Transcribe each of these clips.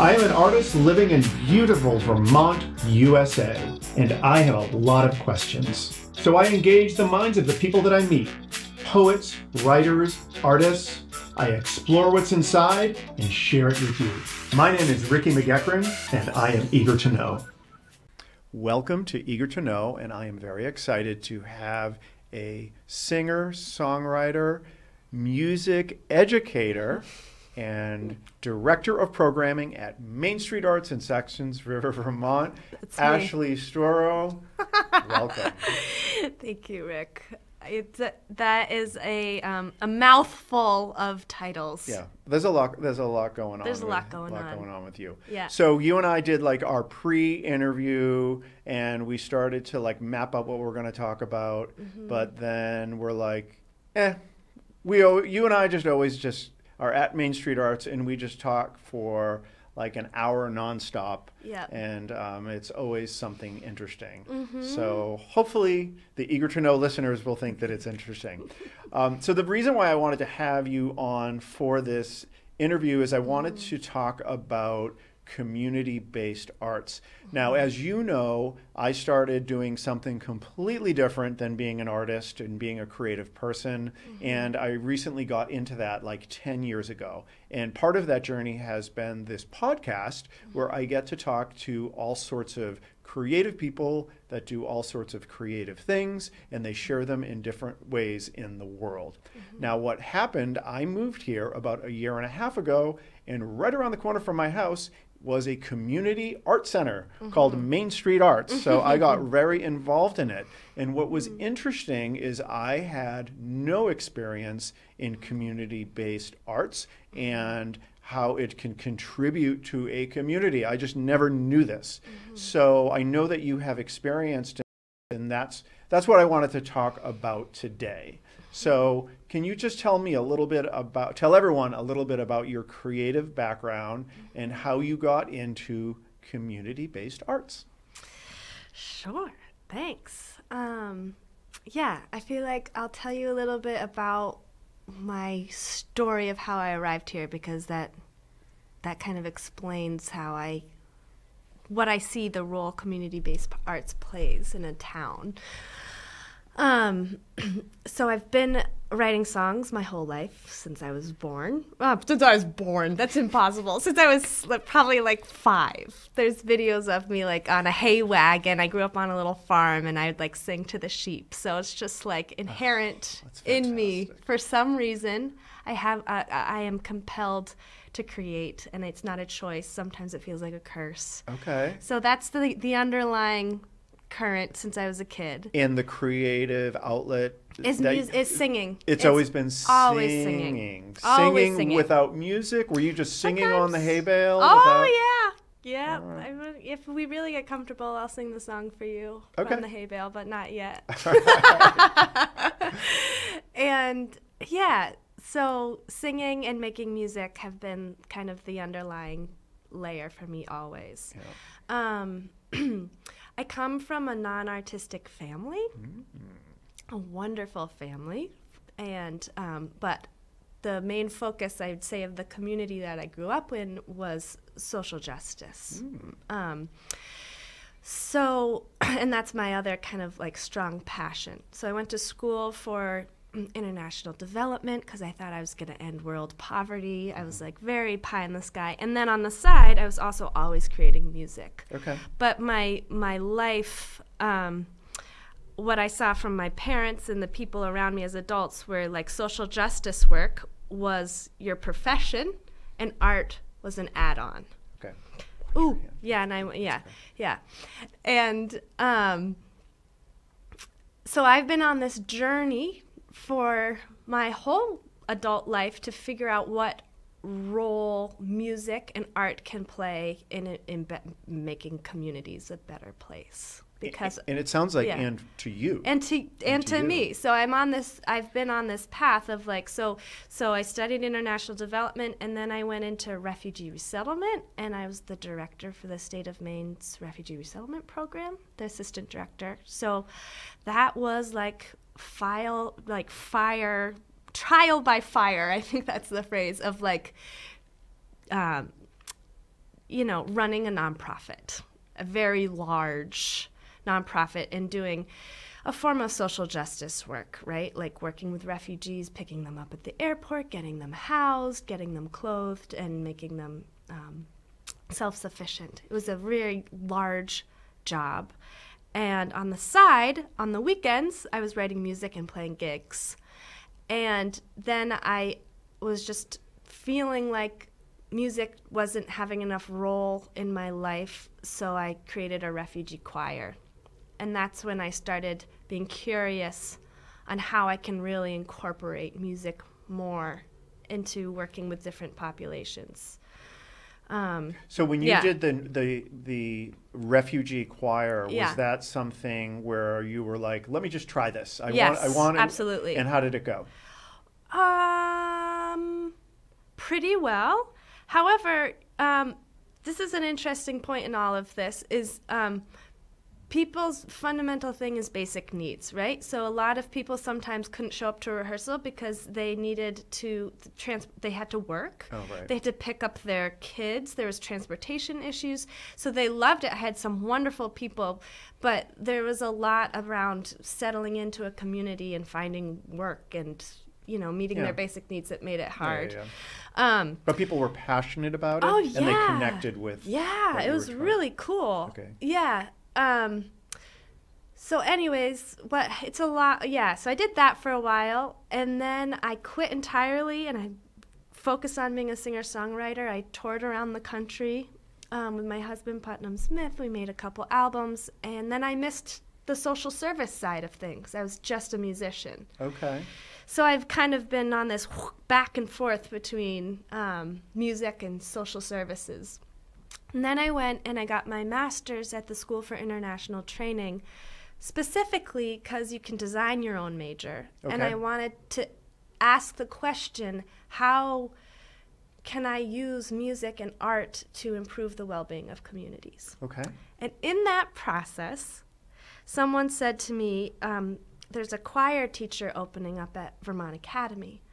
I am an artist living in beautiful Vermont, USA, and I have a lot of questions. So I engage the minds of the people that I meet poets, writers, artists. I explore what's inside and share it with you. My name is Ricky McEachern, and I am eager to know. Welcome to Eager to Know, and I am very excited to have a singer, songwriter, music educator, and director of programming at Main Street Arts in Saxtons River, Vermont, That's me. Ashley Storrow. Welcome. Thank you, Rick. It's a, that is a um, a mouthful of titles. Yeah, there's a lot. There's a lot going on. There's a with- lot going lot on. going on with you. Yeah. So you and I did like our pre-interview, and we started to like map out what we're going to talk about. Mm-hmm. But then we're like, eh, we you and I just always just are at Main Street Arts, and we just talk for like an hour nonstop. Yeah. And um, it's always something interesting. Mm-hmm. So hopefully the eager to know listeners will think that it's interesting. Um, so the reason why I wanted to have you on for this interview is I wanted to talk about community-based arts. Now, as you know, I started doing something completely different than being an artist and being a creative person, mm-hmm. and I recently got into that like 10 years ago. And part of that journey has been this podcast mm-hmm. where I get to talk to all sorts of creative people that do all sorts of creative things and they share them in different ways in the world. Mm-hmm. Now, what happened, I moved here about a year and a half ago, and right around the corner from my house was a community art center called mm-hmm. Main Street Arts. So I got very involved in it. And what was interesting is I had no experience in community based arts and how it can contribute to a community. I just never knew this. Mm-hmm. So I know that you have experienced and that's that's what I wanted to talk about today. So, can you just tell me a little bit about tell everyone a little bit about your creative background and how you got into community-based arts? Sure. Thanks. Um, yeah, I feel like I'll tell you a little bit about my story of how I arrived here because that that kind of explains how I what I see the role community-based arts plays in a town. Um, so I've been writing songs my whole life since I was born. Uh, since I was born, that's impossible. Since I was probably like five. There's videos of me like on a hay wagon. I grew up on a little farm, and I'd like sing to the sheep. So it's just like inherent That's in me. For some reason, I have uh, I am compelled to create, and it's not a choice. Sometimes it feels like a curse. Okay. So that's the the underlying current since I was a kid. And the creative outlet Is that- mus- is singing. It's, always been singing. always singing. Always singing. without music. Were you just singing on the hay bale? Oh without- yeah, yeah. Right. Would, if we really get comfortable, I'll sing the song for you Okay. from the hay bale, but not yet. and yeah, so singing and making music have been kind of the underlying layer for me always. Um, I come from a non-artistic family, a wonderful family, and um, but the main focus I'd say of the community that I grew up in was social justice. Um, so, and that's my other kind of like strong passion. So I went to school for mm, international development because I thought I was going to end world poverty. I was like very pie in the sky. And then on the side, I was also always creating music. Okay. But my my life, um, what I saw from my parents and the people around me as adults, were like social justice work was your profession, and art was an add-on. Okay. Ooh, yeah, and I yeah, yeah, and um, so I've been on this journey for my whole adult life to figure out what role music and art can play in in be- making communities a better place. Because and it sounds like yeah. and to you. and to and, to to, me so i'm on this i've been on this path of like so so i studied international development and then i went into refugee resettlement and i was the director for the state of maine's refugee resettlement program the assistant director so that was like file like fire trial by fire i think that's the phrase of like um, you know, running a nonprofit, a very large nonprofit, and doing a form of social justice work, right? Like working with refugees, picking them up at the airport, getting them housed, getting them clothed, and making them um, self sufficient. It was a very large job. And on the side, on the weekends, I was writing music and playing gigs. And then I was just feeling like music wasn't having enough role in my life, so I created a refugee choir. And that's when I started being curious on how I can really incorporate music more into working with different populations. Um, so when you yeah. did the the the refugee choir, was yeah. that something where you were like, "Let me just try this"? I yes, want, I want absolutely. And how did it go? Um, pretty well. However, um, this is an interesting point in all of this. Is um, people's fundamental thing is basic needs, right? So a lot of people sometimes couldn't show up to rehearsal because they needed to trans they had to work. Oh, right. They had to pick up their kids. There was transportation issues. So they loved it. I had some wonderful people, but there was a lot around settling into a community and finding work and you know meeting yeah. their basic needs that made it hard. Yeah, yeah, um, but people were passionate about it, oh, and they connected with. Yeah, it was really cool. Okay. Yeah, um, so, anyways, what it's a lot. Yeah, so I did that for a while, and then I quit entirely, and I focused on being a singer songwriter. I toured around the country um, with my husband Putnam Smith. We made a couple albums, and then I missed the social service side of things. I was just a musician. Okay. So I've kind of been on this back and forth between um, music and social services. And then I went and I got my master's at the School for International Training, specifically because you can design your own major. Okay. And I wanted to ask the question how can I use music and art to improve the well being of communities? Okay. And in that process, someone said to me, um, There's a choir teacher opening up at Vermont Academy.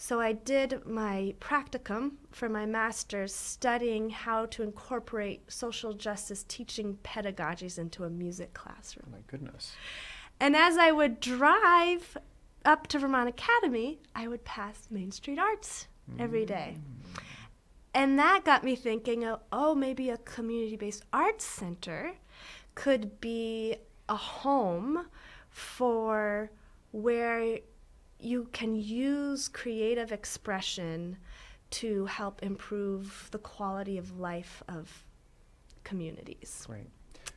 So I did my practicum for my master's studying how to incorporate social justice teaching pedagogies into a music classroom. Oh my goodness. And as I would drive up to Vermont Academy, I would pass Main Street Arts every day. Mm. And that got me thinking, of, oh, maybe a community based arts center could be a home for where you can use creative expression to help improve the quality of life of communities. Right.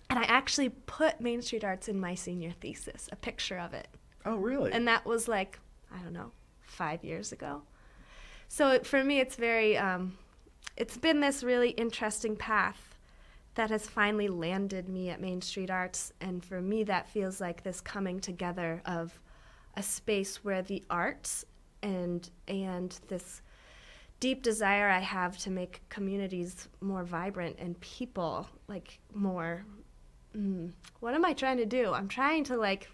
And I actually put Main Street Arts in my senior thesis, a picture of it. Oh, really? And that was like, I don't know, five years ago. So it, for me, it's very, um, it's been this really interesting path that has finally landed me at Main Street Arts. And for me, that feels like this coming together of a space where the arts and and this deep desire I have to make communities more vibrant and people like more. Mm, what am I trying to do? I'm trying to like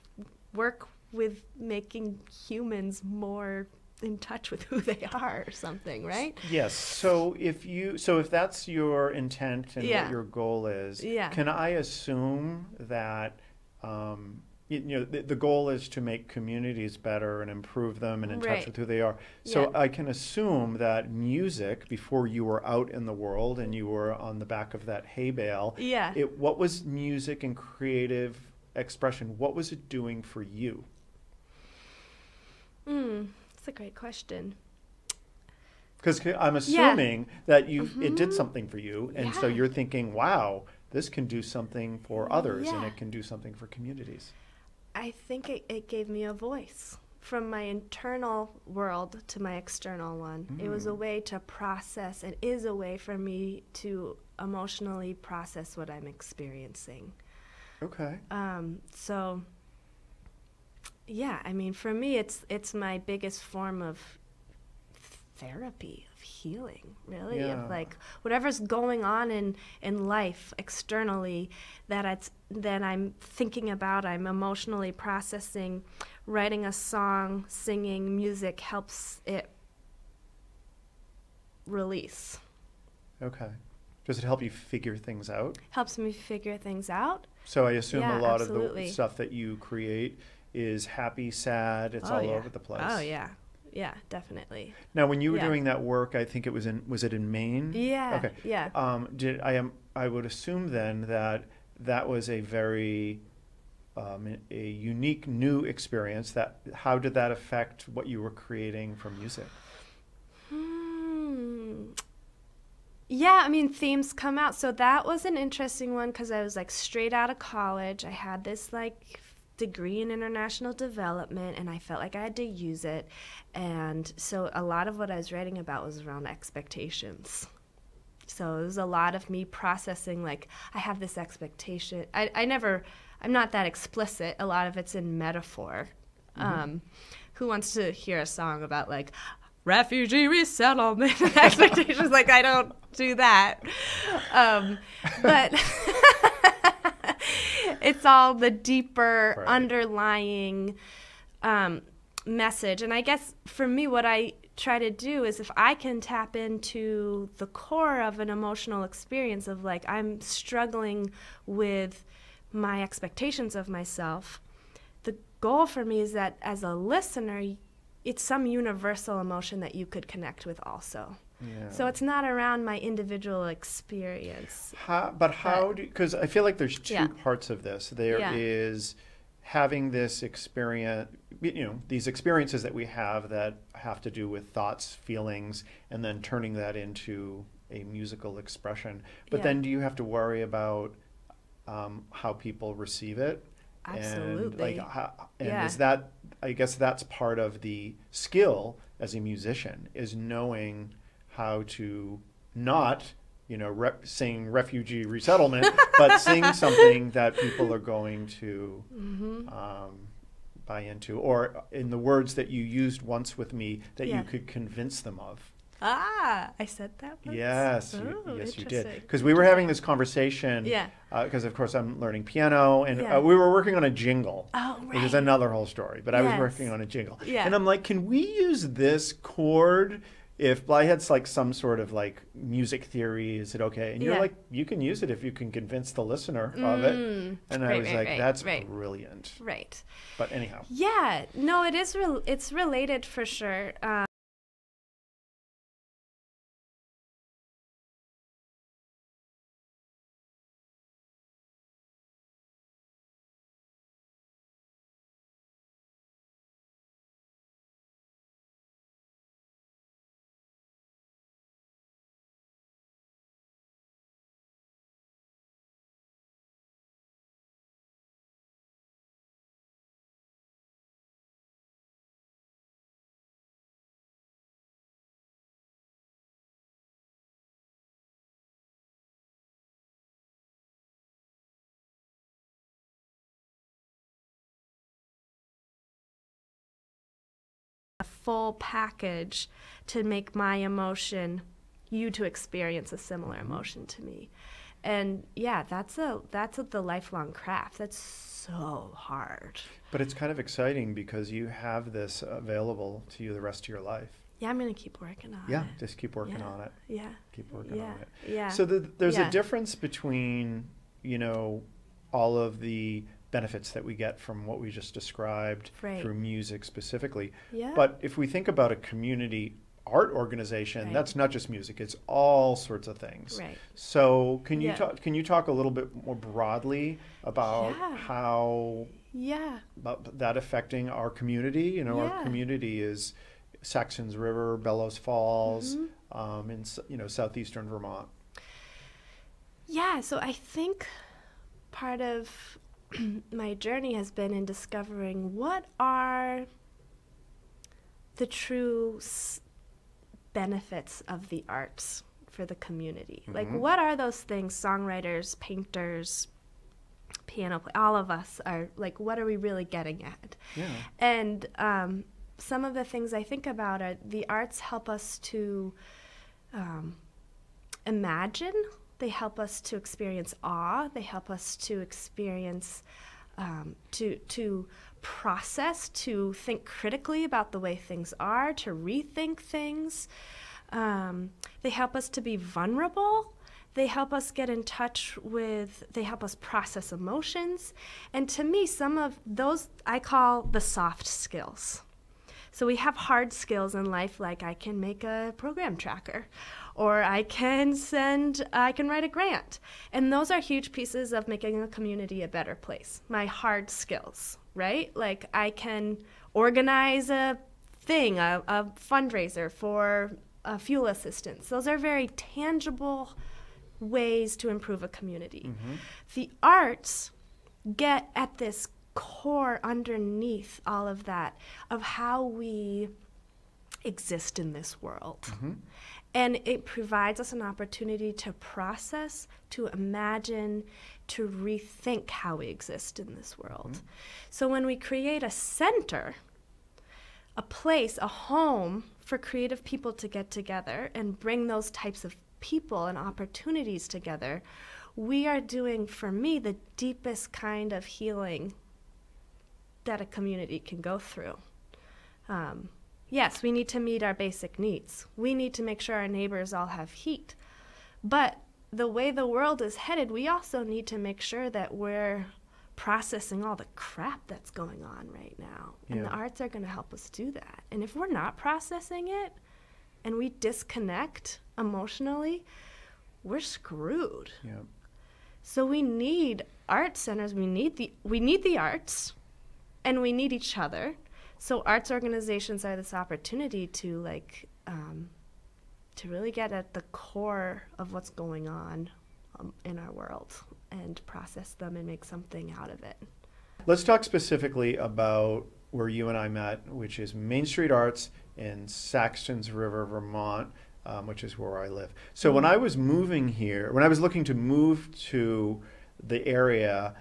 work with making humans more in touch with who they are or something, right? Yes. So if you so if that's your intent and yeah. what your goal is, yeah. can I assume that um, you know the, the, goal is to make communities better and improve them and in right. touch with who they are so yeah. i can assume that music before you were out in the world and you were on the back of that hay bale yeah it, what was music and creative expression what was it doing for you that's a great question because i'm assuming yeah. that you mm-hmm. it did mm-hmm. something for you and yeah. so you're thinking wow this can do something for others and it can do something for communities I think it, it gave me a voice from my internal world to my external one. Mm. It was a mm. way to process, it is a way for me to emotionally process what I'm experiencing. Okay. Um, so yeah, I mean for me it's it's my biggest form of therapy of healing really yeah. of like whatever's going on in in life externally that it's that i'm thinking about i'm emotionally processing writing a song singing music helps it release okay Does it help you figure things out? Helps me figure things out. So I assume Yeah, a lot of the stuff that you create is happy, sad. It's Oh, all yeah. over the place. Oh yeah, yeah, definitely. Now, when you were Yeah. doing that work, I think it was in was it in Maine? Yeah. Okay. Yeah. Um, did I am I would assume then that that was a very um, a unique new experience. That how did that affect what you were creating for music? Hmm. Yeah, I mean, themes come out. So that was an interesting one because I was like straight out of college. I had this like degree in international development and I felt like I had to use it. And so a lot of what I was writing about was around expectations. So it was a lot of me processing, like, I have this expectation. I, I never, I'm not that explicit. A lot of it's in metaphor. Um, who wants to hear a song about, like, refugee resettlement expectations? Like, I don't do that. Um, but it's all the deeper Right. underlying um, message. And I guess for me, what I try to do is if I can tap into the core of an emotional experience of like, I'm struggling with my expectations of myself, the goal for me is that as a listener, it's some universal emotion that you could connect with also. Yeah. So it's not around my individual experience. How, but how do because I feel like there's two Yeah. parts of this. There is Yeah. having this experience, you know, these experiences that we have that have to do with thoughts, feelings, and then turning that into a musical expression. But Yeah. then, do you have to worry about um, how people receive it? And Absolutely. like, how, and Yeah. is that? I guess that's part of the skill as a musician is knowing how to not, you know, rep, sing refugee resettlement, but sing something that people are going to Mm-hmm. um, buy into, or in the words that you used once with me that Yeah. you could convince them of. Ah, I said that once? Yes, you, Oh, yes, you did. Because we were having this conversation. Yeah. Because of course I'm learning piano, and Yeah. uh, we were working on a jingle. Oh, right. Which is another whole story, but I was working on a jingle. Yeah. And I'm like, can we use this chord if had like some sort of like music theory? Is it okay? And you're Yeah. like, you can use it if you can convince the listener of it. Mm. And I was right, like, right, that's right. brilliant. Right. But anyhow, Yeah. No, it is. Re- it's related for sure. Um, a full package to make my emotion you to experience a similar emotion to me and yeah that's a that's a, the lifelong craft that's so hard but it's kind of exciting because you have this available to you the rest of your life. yeah i'm gonna keep working on it. Yeah, just keep working Yeah. on it. yeah Keep working yeah on it. yeah So the, there's Yeah. a difference between, you know, all of the benefits that we get from what we just described Right. through music specifically. yeah But if we think about a community art organization, Right. that's not just music; it's all sorts of things. right So can you Yeah. talk? Can you talk a little bit more broadly about Yeah. how yeah about that affecting our community? You know, our community is Saxtons River, Bellows Falls, Mhm. um, in you know southeastern Vermont. Yeah, so I think part of my journey has been in discovering what are the true s- benefits of the arts for the community. Like, Mhm. what are those things songwriters, painters, piano play, all of us are like, what are we really getting at? Yeah. And um, some of the things I think about are the arts help us to um, imagine, they help us to experience awe, they help us to experience, um, to, to process, to think critically about the way things are, to rethink things. Um, they help us to be vulnerable. they help us get in touch with, they help us process emotions. And to me, some of those I call the soft skills. So we have hard skills in life, like I can make a program tracker, or I can send, I can write a grant. And those are huge pieces of making a community a better place. My hard skills, right? Like I can organize a thing, a, a fundraiser for uh, fuel assistance. Those are very tangible ways to improve a community. Mm-hmm. The arts get at this core underneath all of that of how we exist in this world. Mm-hmm. And it provides us an opportunity to process, to imagine, to rethink how we exist in this world. Mm-hmm. So when we create a center, a place, a home for creative people to get together and bring those types of people and opportunities together, we are doing, for me, the deepest kind of healing that a community can go through. Um, yes, we need to meet our basic needs. We need to make sure our neighbors all have heat. But the way the world is headed, we also need to make sure that we're processing all the crap that's going on right now. And the arts are going to help us do that. And if we're not processing it and we disconnect emotionally, we're screwed. Yeah. So we need art centers. We need the we need the arts and we need each other. So arts organizations are this opportunity to like um, to really get at the core of what's going on um, in our world and process them and make something out of it. Let's talk specifically about where you and I met, which is Main Street Arts in Saxtons River, Vermont, um, which is where I live. So mm-hmm. when I was moving here, when I was looking to move to the area,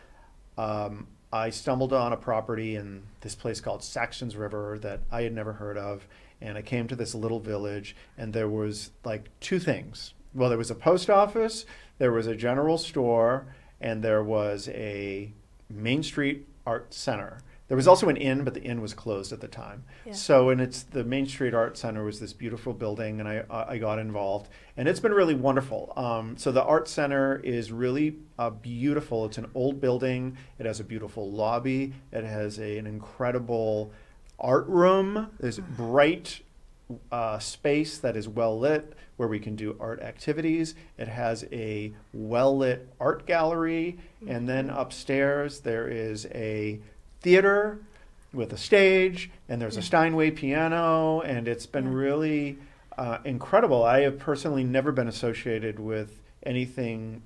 um, I stumbled on a property in this place called Saxtons River that I had never heard of. And I came to this little village, and there was like two things. Well, there was a post office, there was a general store, and there was a Main Street Art Center. There was also an inn, but the inn was closed at the time. Yeah. So, and it's the Main Street Art Center was this beautiful building, and I I got involved, and it's been really wonderful. Um, so the art center is really uh, beautiful. It's an old building. It has a beautiful lobby. It has a, an incredible art room. There's bright uh, space that is well lit where we can do art activities. It has a well lit art gallery, mm-hmm. and then upstairs there is a theater with a stage, and there's a Steinway piano, and it's been really uh, incredible. I have personally never been associated with anything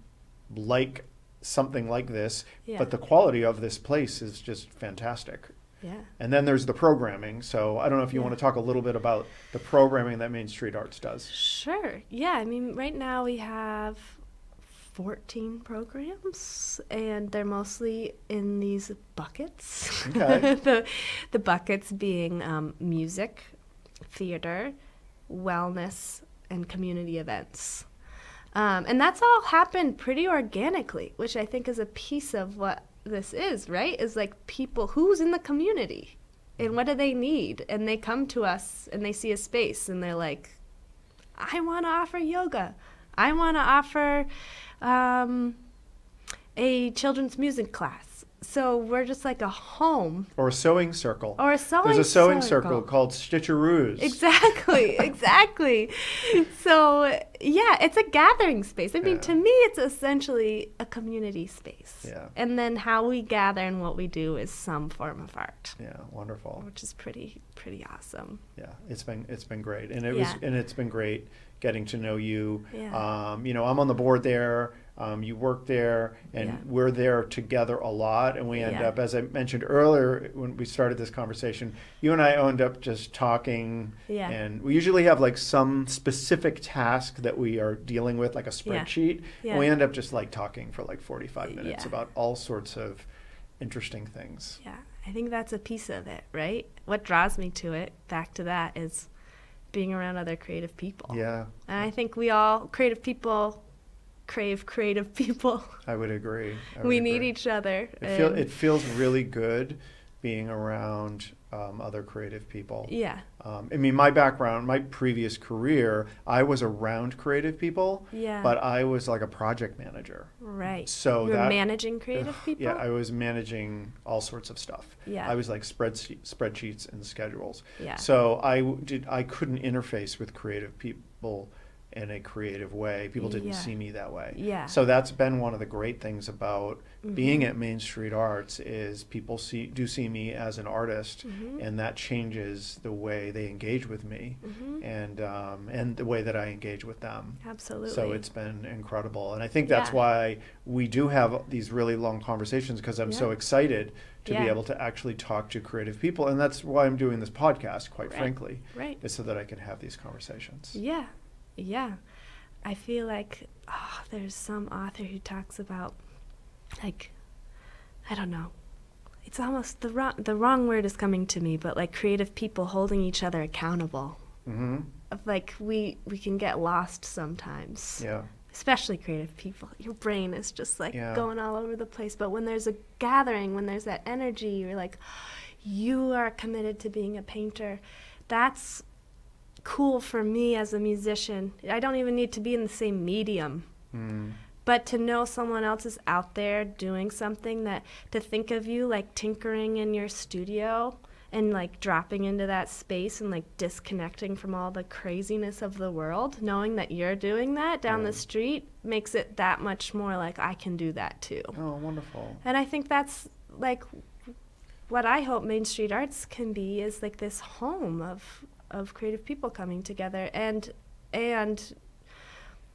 like something like this, yeah. but the quality of this place is just fantastic. Yeah. And then there's the programming. So I don't know if you yeah. want to talk a little bit about the programming that Main Street Arts does. Sure. Yeah. I mean, right now we have 14 programs, and they're mostly in these buckets. Okay. the, the buckets being um, music, theater, wellness, and community events. Um, and that's all happened pretty organically, which I think is a piece of what this is, right? Is like people who's in the community and what do they need? And they come to us and they see a space and they're like, I want to offer yoga. I want to offer um, a children's music class. So we're just like a home. Or a sewing circle. Or a sewing There's a sewing circle, circle called Stitcheroos. Exactly, exactly. so yeah, it's a gathering space. I mean, yeah. to me, it's essentially a community space. Yeah. And then how we gather and what we do is some form of art. Yeah, wonderful. Which is pretty pretty awesome. Yeah, it's been it's been great, and it yeah. was and it's been great getting to know you. Yeah. Um, you know, I'm on the board there. Um, you work there, and yeah. we're there together a lot. And we end yeah. up, as I mentioned earlier when we started this conversation, you and I end up just talking. Yeah. And we usually have like some specific task that we are dealing with, like a spreadsheet. Yeah. And we end up just like talking for like 45 minutes about all sorts of interesting things. Yeah. I think that's a piece of it, right? What draws me to it, back to that, is being around other creative people. Yeah. And I think we all, creative people, crave creative people. I would agree. I would we agree. need each other. It, feel, it feels really good being around um, other creative people. Yeah. Um, I mean, my background, my previous career, I was around creative people, Yeah. but I was like a project manager. right. So You're that managing creative people. yeah, I was managing all sorts of stuff. Yeah. I was like spreadsheet, spreadsheets and schedules. Yeah. So I did. I couldn't interface with creative people in a creative way. People didn't Yeah. see me that way. Yeah. So that's been one of the great things about being Mhm. at Main Street Arts is people see do see me as an artist, Mhm. and that changes the way they engage with me, Mhm. and um, and the way that I engage with them. Absolutely. So it's been incredible, and I think that's Yeah. why we do have these really long conversations because I'm so excited to be able to actually talk to creative people, and that's why I'm doing this podcast. Quite Right. frankly, right. is so that I can have these conversations. Yeah, yeah. I feel like oh, there's some author who talks about, like, I don't know. It's almost the wrong the wrong word is coming to me, but like creative people holding each other accountable. hmm Of like we we can get lost sometimes, Yeah. especially creative people. Your brain is just like Yeah. going all over the place. But when there's a gathering, when there's that energy, you're like, you are committed to being a painter. That's cool for me as a musician. I don't even need to be in the same medium. Mm. But to know someone else is out there doing something that to think of you like tinkering in your studio and like dropping into that space and like disconnecting from all the craziness of the world, knowing that you're doing that down the Mm. street makes it that much more like I can do that too. Oh, wonderful. And I think that's like what I hope Main Street Arts can be is like this home of of creative people coming together and and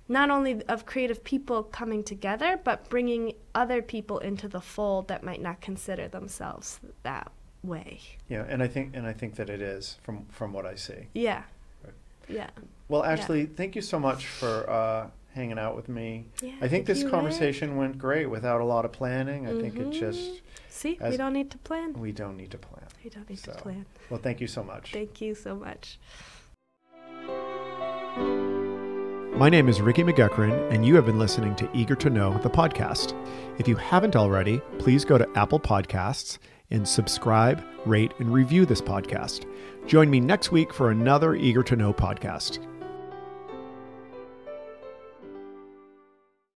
not only of creative people coming together but bringing other people into the fold that might not consider themselves that way. Yeah, and I think and I think that it is from from what I see. Yeah. Right. Yeah. Well, Ashley, thank you so much for uh, hanging out with me. Yeah. I think this conversation went great without a lot of planning. I think it Mhm. just See, we don't need to plan. we don't need to plan. We don't need So, to plan. Well, thank you so much. Thank you so much. My name is Ricky McEachern, and you have been listening to Eager to Know, the podcast. If you haven't already, please go to Apple Podcasts and subscribe, rate, and review this podcast. Join me next week for another Eager to Know podcast.